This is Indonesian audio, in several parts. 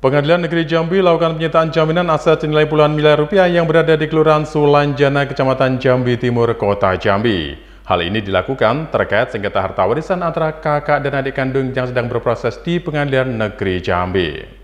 Pengadilan Negeri Jambi lakukan penyitaan jaminan aset senilai puluhan miliar rupiah yang berada di Kelurahan Sulanjana, Kecamatan Jambi Timur, Kota Jambi. Hal ini dilakukan terkait sengketa harta warisan antara kakak dan adik kandung yang sedang berproses di Pengadilan Negeri Jambi.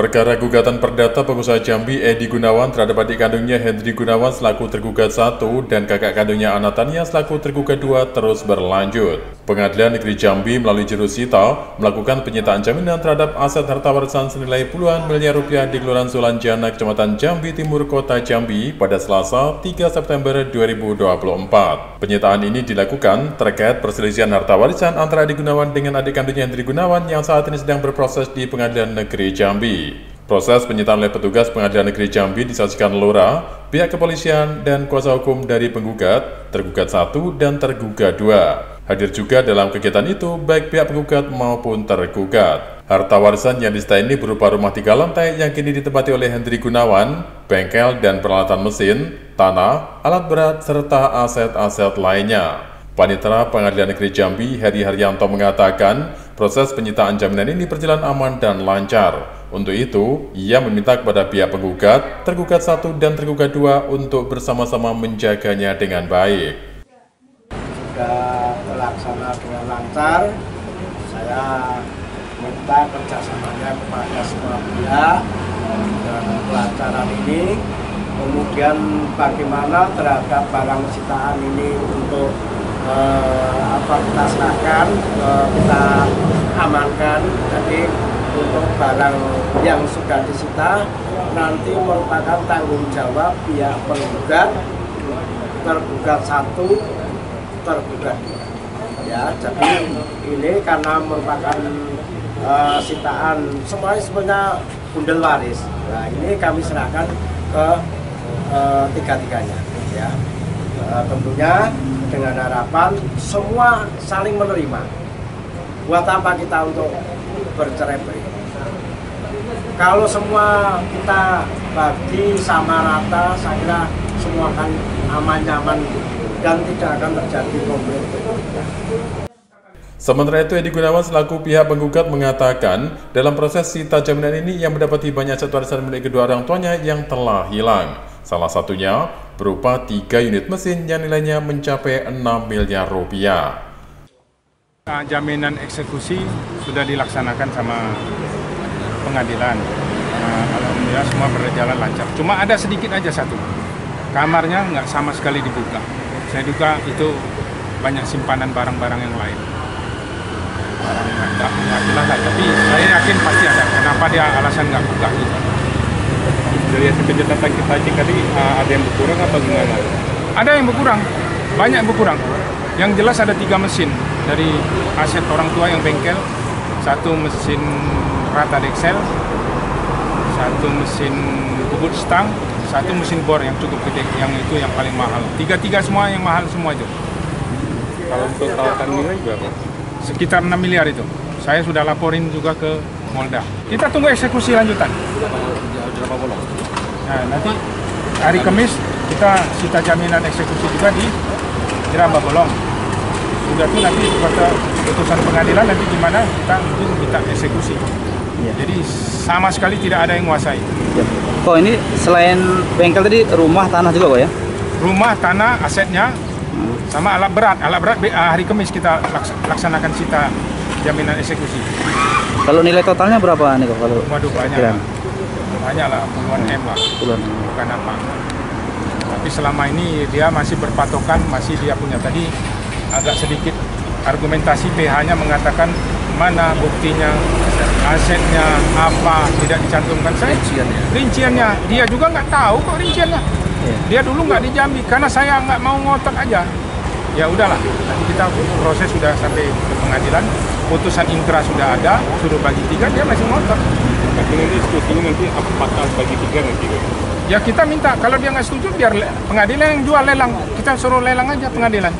Perkara gugatan perdata pengusaha Jambi Edi Gunawan terhadap adik kandungnya Hendri Gunawan selaku tergugat satu dan kakak kandungnya Anatania selaku tergugat dua terus berlanjut. Pengadilan Negeri Jambi melalui jurusita melakukan penyitaan jaminan terhadap aset harta warisan senilai puluhan miliar rupiah di Kelurahan Sulanjana, Kecamatan Jambi Timur, Kota Jambi pada Selasa 3 September 2024. Penyitaan ini dilakukan terkait perselisihan harta warisan antara Edi Gunawan dengan adik kandungnya Hendri Gunawan yang saat ini sedang berproses di Pengadilan Negeri Jambi. Proses penyitaan oleh petugas Pengadilan Negeri Jambi disaksikan Lora, pihak kepolisian, dan kuasa hukum dari penggugat, tergugat satu dan tergugat dua. Hadir juga dalam kegiatan itu baik pihak penggugat maupun tergugat. Harta warisan yang disita ini berupa rumah tiga lantai yang kini ditempati oleh Hendri Gunawan, bengkel dan peralatan mesin, tanah, alat berat, serta aset-aset lainnya. Panitera Pengadilan Negeri Jambi, Heri Haryanto mengatakan, proses penyitaan jaminan ini berjalan aman dan lancar. Untuk itu, ia meminta kepada pihak penggugat, tergugat satu dan tergugat dua untuk bersama-sama menjaganya dengan baik. Sudah terlaksana dengan lancar, saya minta kerjasamanya kepada semua pihak dalam kelancaran ini. Kemudian bagaimana terhadap barang sitaan ini untuk eh, apa kita serahkan, eh, kita barang yang sudah disita nanti merupakan tanggung jawab pihak penggugat. Tergugat satu tergugat ya jadi ini karena merupakan uh, sitaan semuanya sebenarnya bundel waris. Nah ini kami serahkan ke uh, tiga-tiganya ya. Uh, tentunya dengan harapan semua saling menerima. Buat apa kita untuk bercerai-berai. Kalau semua kita bagi sama rata, saya kira semua akan aman nyaman dan tidak akan terjadi konflik. Sementara itu, Edi Gunawan selaku pihak penggugat mengatakan, dalam proses sita jaminan ini yang mendapati banyak aset warisan milik kedua orang tuanya yang telah hilang. Salah satunya berupa tiga unit mesin yang nilainya mencapai 6 miliar rupiah. Jaminan eksekusi sudah dilaksanakan sama pengadilan. Uh, Alhamdulillah semua berjalan lancar. Cuma ada sedikit aja satu, kamarnya nggak sama sekali dibuka. Saya duga itu banyak simpanan barang-barang yang lain. Nggak, nggak jelas lah, tapi saya yakin pasti ada. Kenapa dia alasan nggak buka gitu. Dari hasil pencatatan kita tadi uh, ada yang berkurang atau gimana? Ada yang berkurang, banyak yang berkurang. Yang jelas ada tiga mesin dari aset orang tua yang bengkel, satu mesin rata Dexel, satu mesin bubut stang, satu mesin bor yang cukup gede, yang itu yang paling mahal. Tiga-tiga semua yang mahal semua itu. Kalau untuk tawatan nilai berapa? Sekitar 6 miliar itu. Saya sudah laporin juga ke Molda. Kita tunggu eksekusi lanjutan. Nah, nanti hari Kamis kita sita jaminan eksekusi juga di Jeramba Bolong sudah tuh nanti pada putusan pengadilan nanti gimana kita untuk minta eksekusi. Ya. Jadi sama sekali tidak ada yang menguasai. Ya. Kok ini selain bengkel tadi rumah tanah juga kok ya? Rumah tanah asetnya hmm. sama alat berat. Alat berat ah, hari Kamis kita laksanakan sita jaminan eksekusi. Kalau nilai totalnya berapa nih kok kalau? Waduh banyak. Lah. Banyak lah puluhan M lah. Puluhan. Bukan apa. Tapi selama ini dia masih berpatokan, masih dia punya tadi agak sedikit argumentasi PH-nya mengatakan mana buktinya, asetnya apa tidak dicantumkan saya rinciannya. Rinciannya dia juga nggak tahu kok rinciannya. Iya. Dia dulu nggak dijambi karena saya nggak mau ngotot aja. Ya udahlah, nanti kita proses sudah sampai ke pengadilan, putusan ingkrah sudah ada, suruh bagi tiga dia masih ngotot. Tapi nanti setuju nanti apakah bagi tiga nanti? Ya kita minta kalau dia nggak setuju biar pengadilan yang jual lelang, kita suruh lelang aja pengadilan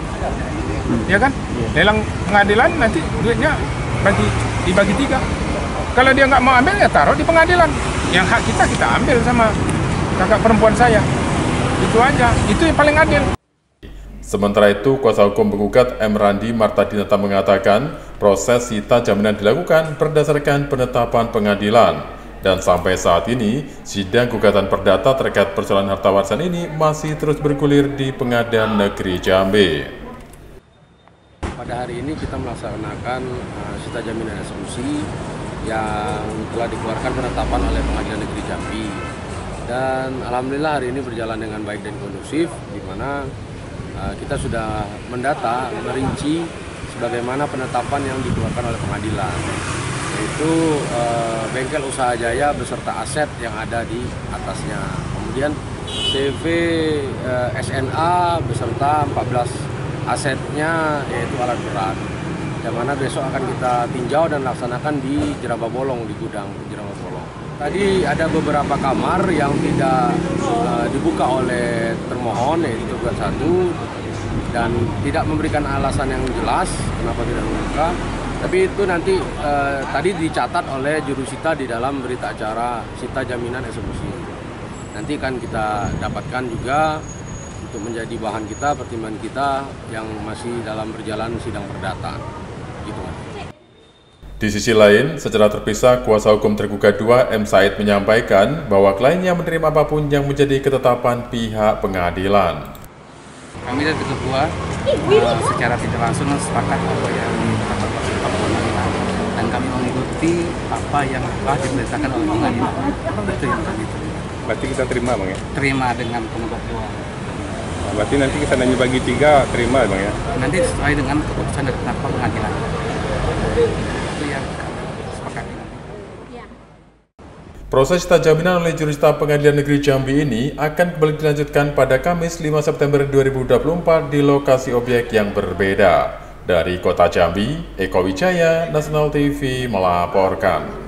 ya kan? Lelang pengadilan nanti duitnya bagi dibagi tiga. Kalau dia nggak mau ambil ya taruh di pengadilan. Yang hak kita kita ambil sama kakak perempuan saya. Itu aja. Itu yang paling adil. Sementara itu, kuasa hukum penggugat M. Randi Marta Dinata mengatakan, proses sita jaminan dilakukan berdasarkan penetapan pengadilan. Dan sampai saat ini, sidang gugatan perdata terkait persoalan harta warisan ini masih terus bergulir di Pengadilan Negeri Jambi. Pada hari ini kita melaksanakan uh, sita jaminan eksekusi yang telah dikeluarkan penetapan oleh Pengadilan Negeri Jambi. Dan alhamdulillah hari ini berjalan dengan baik dan kondusif, di mana uh, kita sudah mendata, merinci sebagaimana penetapan yang dikeluarkan oleh pengadilan yaitu uh, bengkel usaha jaya beserta aset yang ada di atasnya kemudian CV uh, SNA beserta 14 asetnya yaitu alat berat yang mana besok akan kita tinjau dan laksanakan di Jeraba Bolong di gudang Jeraba Bolong. Tadi ada beberapa kamar yang tidak uh, dibuka oleh termohon yaitu tergugat satu dan tidak memberikan alasan yang jelas kenapa tidak membuka. Tapi itu nanti eh, tadi dicatat oleh jurusita di dalam berita acara sita jaminan eksekusi. Nanti kan kita dapatkan juga untuk menjadi bahan kita, pertimbangan kita yang masih dalam berjalan sidang perdata. Gitu kan. Di sisi lain, secara terpisah, kuasa hukum tergugat 2 M. Said menyampaikan bahwa kliennya menerima apa pun yang menjadi ketetapan pihak pengadilan kami dari kedua uh, secara tidak langsung sepakat apa yang dan kami mengikuti apa yang telah diberitakan oleh pengadilan itu yang kami terima. Berarti kita terima bang ya? Terima dengan penggugat dua. Berarti nanti kita nanya bagi tiga terima bang ya? Nanti sesuai dengan keputusan dari pengadilan. Itu yang Proses sita jaminan oleh jurista Pengadilan Negeri Jambi ini akan kembali dilanjutkan pada Kamis 5 September 2024 di lokasi objek yang berbeda. Dari Kota Jambi, Eko Wijaya, Nasional TV melaporkan.